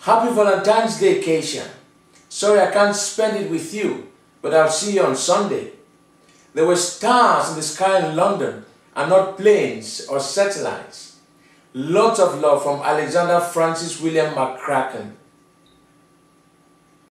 Happy Valentine's Day, Kaysha. Sorry I can't spend it with you, but I'll see you on Sunday. There were stars in the sky in London and not planes or satellites. Lots of love from Alexander Francis William McCracken.